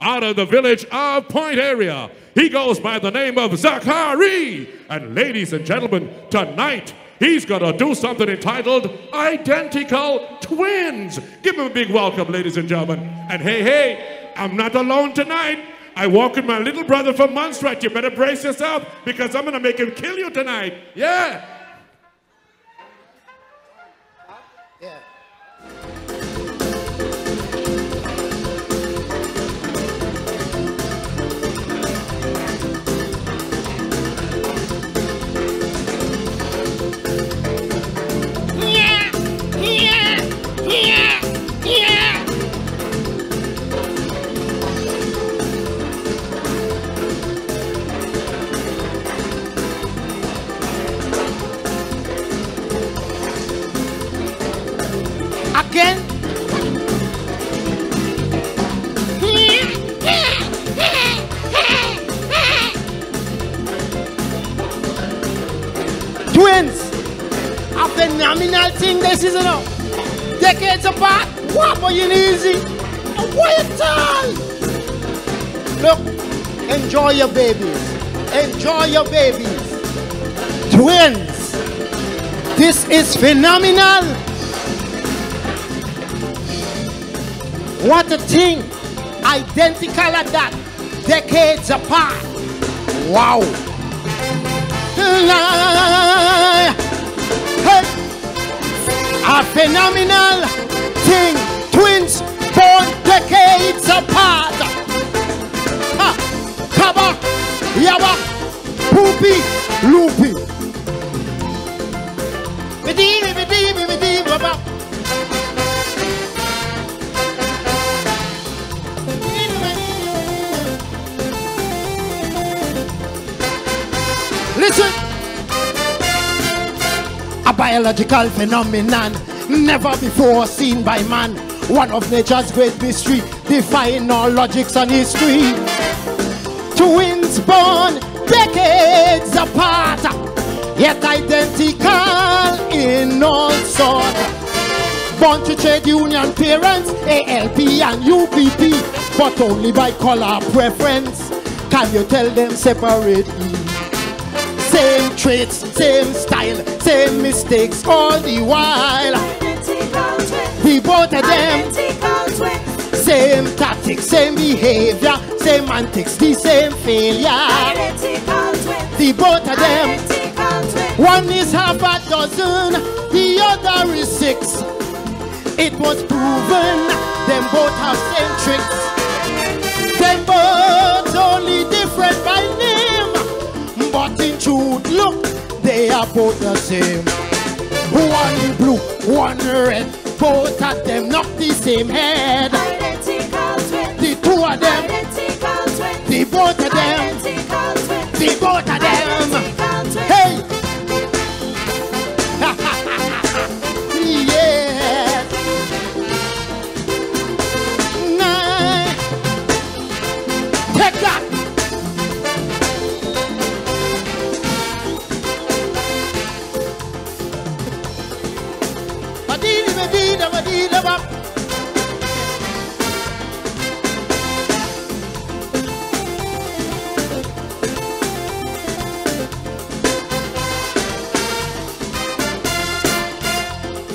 out of the village of Point Area. He goes by the name of Zacari. And ladies and gentlemen, tonight he's going to do something entitled Identical Twins. Give him a big welcome, ladies and gentlemen. And hey, hey, I'm not alone tonight. I walk with my little brother from Montserrat. You better brace yourself because I'm going to make him kill you tonight. Yeah. Yeah. Again? Twins! A phenomenal thing this is, you. Decades apart, what you easy? What tall? Look, enjoy your babies. Enjoy your babies. Twins! This is phenomenal! What a thing! Identical at that, decades apart. Wow! Hey. A phenomenal thing. Twins born decades apart. Ha! Kaba, Yawa, Poopy, Loopy. Medimi, medimi, medimi, baba. Biological phenomenon never before seen by man. One of nature's great mystery, defying all logics and history. Twins born decades apart, yet identical in all sorts. Born to trade union parents, ALP and UPP, but only by color preference. Can you tell them separately? Same traits, same style, same mistakes all the while. We both of them, same tactics, same behavior, same antics, the same failure. The both of them, one is half a dozen, the other is six. It was proven, them both have same tricks. Them both only different truth, look, they are both the same. One blue, one red, both of them not the same head. The two of them, the both of them, the both of them.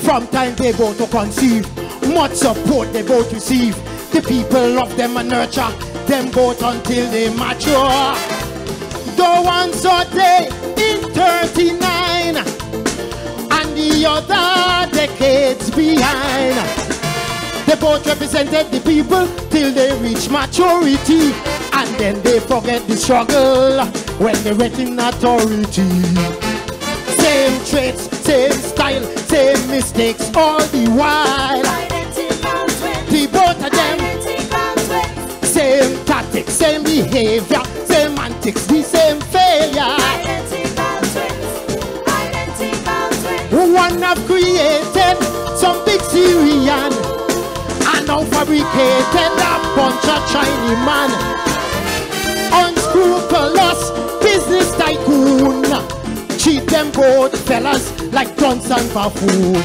From time they go to conceive, much support they both receive. The people love them and nurture them both until they mature. The one saw they in 39 and the other behind. They both represented the people till they reach maturity and then they forget the struggle when they went in authority. Same traits, same style, same mistakes all the while. The both of them, same tactics, same behavior, same antics, fabricated a bunch of Chinese man. Unscrupulous business tycoon. Cheat them both fellas like dunce and buffoon.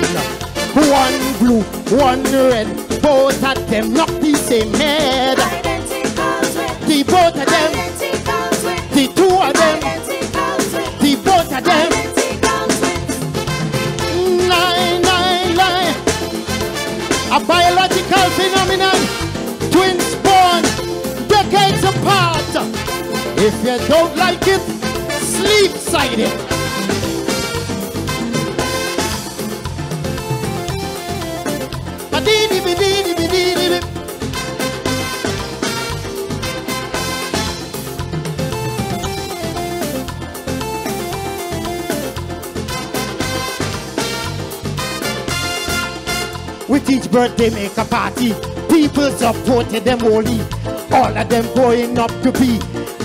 One blue, one red, both of them not the same head. The both of them, If you don't like it, sleep side it. With each birthday make a party. People supported them only. All of them going up to be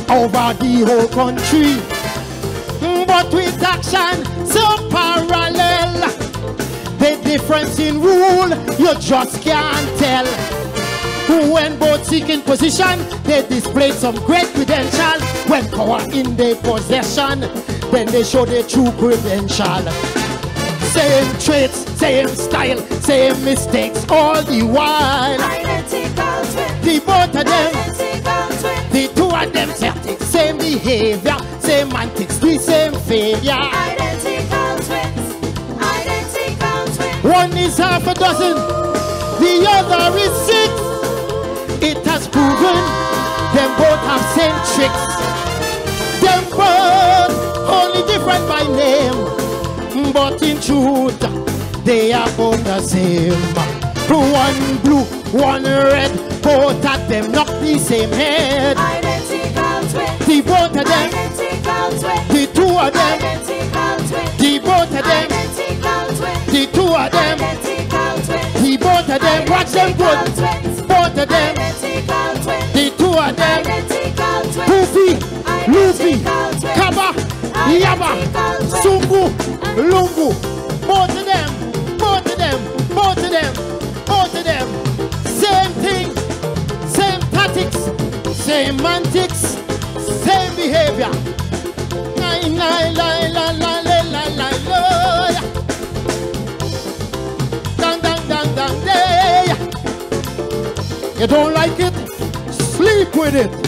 over the whole country. Mm, But with action so parallel. The difference in rule you just can't tell. When both seeking position, they displayed some great credential. When power in their possession, then they show their true credential. Same traits, same style, same mistakes all the while. The both of them, the two of them, certain same behavior, same antics, the same failure. Identical twins. Twins. One is half a dozen, the other is six. It has proven them both have same tricks. Them both only different by name, but in truth they are both the same. One blue, one red, them knock the same head. Identical twins. The both of them, Identical twins. the two of them, Identical twins. the both of them, Identical twins. the two of them, Identical twins. the both of them. Watch them good. Both of them, Identical twins. the two of them. Identical twins. Goofy, Luffy, Kaba, Yaba, Sungu, Lungu. Antics, same behavior. You don't like it? Sleep with it.